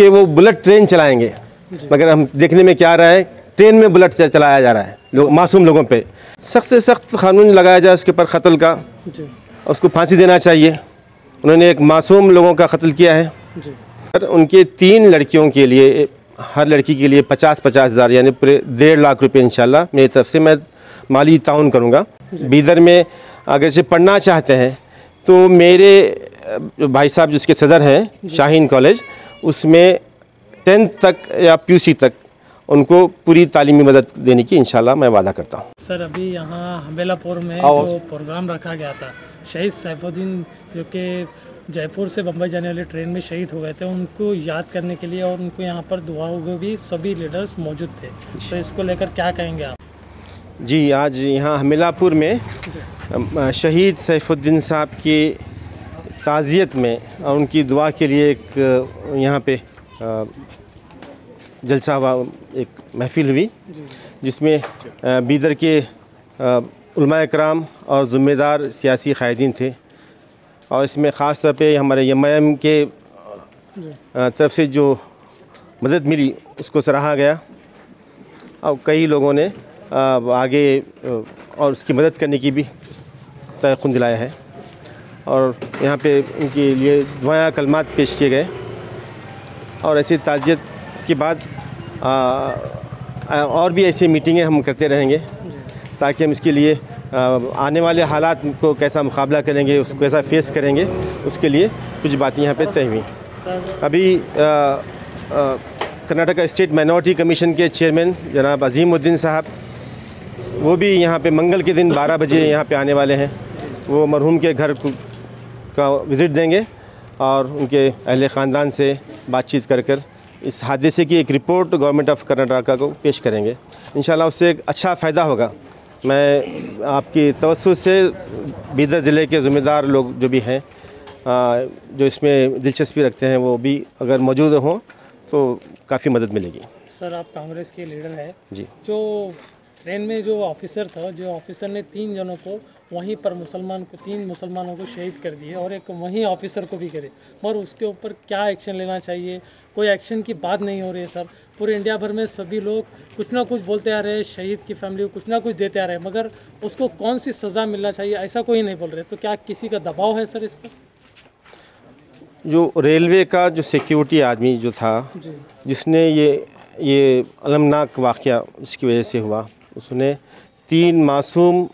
कि वो bullet train चलाएँगे। मगर हम देखने में क्या आ रहा है ट्रेन में बुलेट चलाया जा रहा है लोग मासूम लोगों पे। सख्त से सख्त कानून लगाया जाए उसके ऊपर कत्ल का। जी। उसको फांसी देना चाहिए। उन्होंने एक मासूम लोगों का कत्ल किया है। और उनके तीन लड़कियों के लिए हर लड़की के लिए पचास पचास हज़ार यानी पूरे डेढ़ लाख रुपए इंशाल्लाह मेरी तरफ़ से मैं माली ताउन करूँगा। बीदर में अगर से पढ़ना चाहते हैं तो मेरे भाई साहब जिसके सदर हैं शाहीन कॉलेज उसमें टेंथ तक या पी तक उनको पूरी तालीमी मदद देने की इंशाल्लाह मैं वादा करता हूँ। सर अभी यहाँ हमेलापुर में। जो प्रोग्राम रखा गया था शहीद सैफुद्दीन जो कि जयपुर से बम्बई जाने वाली ट्रेन में शहीद हो गए थे उनको याद करने के लिए और उनको यहाँ पर दुआओं में भी सभी लीडर्स मौजूद थे। तो इसको लेकर क्या कहेंगे आप? जी आज यहाँ हमिलापुर में शहीद सैफुद्दीन साहब की ताज़ियत में और उनकी दुआ के लिए एक यहाँ पे जलसा हुआ एक महफिल हुई जिसमें बीदर के कराम और ज़िम्मेदार सियासी कायदीन थे। और इसमें ख़ास तौर पे हमारे यम के तरफ़ से जो मदद मिली उसको सराहा गया। और कई लोगों ने आगे और उसकी मदद करने की भी तयन दिलाया है। और यहाँ पे उनके लिए दुआया कलमात पेश किए गए। और ऐसी ताजियत के बाद आ, और भी ऐसी मीटिंगें हम करते रहेंगे ताकि हम इसके लिए आ, आने वाले हालात को कैसा मुकाबला करेंगे उसको कैसा फेस करेंगे उसके लिए कुछ बातें यहाँ पे तय हुई। अभी कर्नाटका स्टेट माइनॉरिटी कमीशन के चेयरमैन जनाब अजीमुद्दीन साहब वो भी यहाँ पे मंगल के दिन 12 बजे यहाँ पे आने वाले हैं। वो मरहूम के घर को- विज़िट देंगे और उनके अहले ख़ानदान से बातचीत कर कर इस हादसे की एक रिपोर्ट गवर्नमेंट ऑफ़ कर्नाटका को पेश करेंगे। इन उससे एक अच्छा फ़ायदा होगा। मैं आपकी तवज्जो से बीदर ज़िले के ज़िम्मेदार लोग जो भी हैं जो इसमें दिलचस्पी रखते हैं वो भी अगर मौजूद हों तो काफ़ी मदद मिलेगी। सर आप कांग्रेस के लीडर हैं। जी। जो ट्रेन में जो ऑफिसर था जो ऑफिसर ने तीन जनों को वहीं पर मुसलमान को तीन मुसलमानों को शहीद कर दिए और एक वहीं ऑफिसर को भी करे। मगर उसके ऊपर क्या एक्शन लेना चाहिए? कोई एक्शन की बात नहीं हो रही है सर। पूरे इंडिया भर में सभी लोग कुछ ना कुछ बोलते आ रहे हैं शहीद की फैमिली को कुछ ना कुछ देते आ रहे हैं मगर उसको कौन सी सज़ा मिलना चाहिए ऐसा कोई नहीं बोल रहे। तो क्या किसी का दबाव है सर इस पर? जो रेलवे का जो सिक्योरिटी आदमी जो था जी। जिसने ये ये अलमनाक वाक़ जिसकी वजह से हुआ उसने तीन मासूम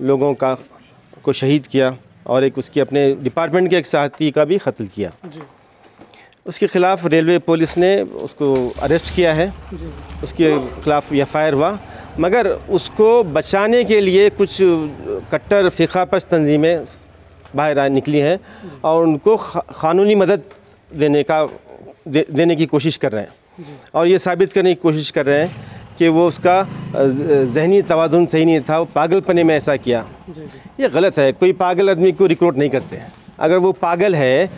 लोगों का को शहीद किया और एक उसके अपने डिपार्टमेंट के एक साथी का भी कत्ल किया। उसके ख़िलाफ़ रेलवे पुलिस ने उसको अरेस्ट किया है। उसके ख़िलाफ़ एफ़ आई हुआ। मगर उसको बचाने के लिए कुछ कट्टर फ़िकापस तंजीमें बाहर आ निकली हैं और उनको क़ानूनी मदद देने का दे, देने की कोशिश कर रहे हैं। और ये साबित करने की कोशिश कर रहे हैं कि वो उसका जहनी तोज़ुन सही नहीं था वो पागलपने में ऐसा किया। ये गलत है कोई पागल आदमी को रिक्रूट नहीं करते। अगर वो पागल है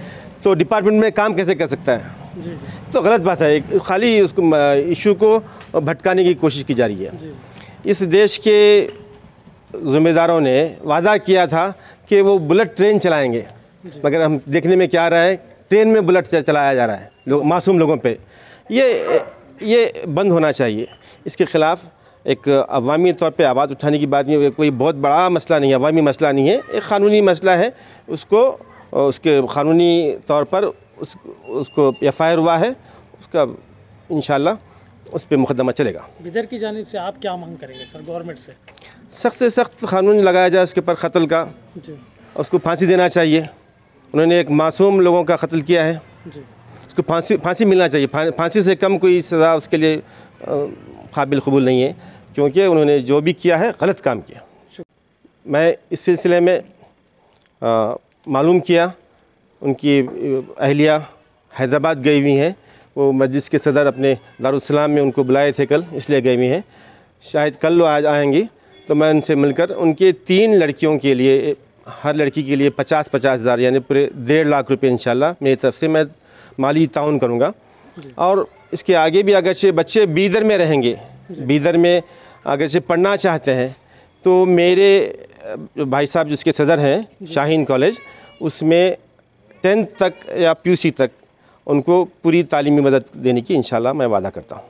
तो डिपार्टमेंट में काम कैसे कर सकता है? तो गलत बात है खाली उसको इशू को भटकाने की कोशिश की जा रही है। इस देश के ज़िम्मेदारों ने वादा किया था कि वो बुलेट ट्रेन चलाएँगे। मगर हम देखने में क्या आ रहा है ट्रेन में बुलेट चलाया जा रहा है लोग मासूम लोगों पे। ये ये बंद होना चाहिए। इसके ख़िलाफ़ एक अवामी तौर पे आवाज़ उठाने की बात नहीं है कोई बहुत बड़ा मसला नहीं है अवामी मसला नहीं है एक क़ानूनी मसला है। उसको उसके क़ानूनी तौर पर उस उसको एफ़ आई हुआ है उसका इन उस पर मुकदमा चलेगा। बिदर की जानब से आप क्या मांग करेंगे सर गवर्नमेंट से? सख्त से सख्त कानून लगाया जाए उसके ऊपर कत्ल का। जी। उसको फांसी देना चाहिए। उन्होंने एक मासूम लोगों का कत्ल किया है। जी। उसको फांसी फांसी मिलना चाहिए। फांसी से कम कोई सज़ा उसके लिए काबिल कबूल नहीं है, क्योंकि उन्होंने जो भी किया है, गलत काम किया। मैं इस सिलसिले में मालूम किया, उनकी अहलिया हैदराबाद गई हुई हैं। वो मस्जिद के सदर अपने दारुसलाम में उनको बुलाए थे कल, इसलिए गई हुई हैं। शायद कल वो आज आएँगी तो मैं उनसे मिलकर, उनके तीन लड़कियों के लिए, हर लड़की के लिए पचास पचास हज़ार, यानी पूरे डेढ़ लाख रुपए इंशाल्लाह मेरी तरफ़ से मैं माली ताउन करूँगा। और इसके आगे भी अगर से बच्चे बीदर में रहेंगे, बीदर में अगर से पढ़ना चाहते हैं तो मेरे भाई साहब जिसके सदर हैं, शाहीन कॉलेज, उसमें टेंथ तक या पी तक उनको पूरी तालीमी मदद देने की इंशाल्लाह मैं वादा करता हूँ।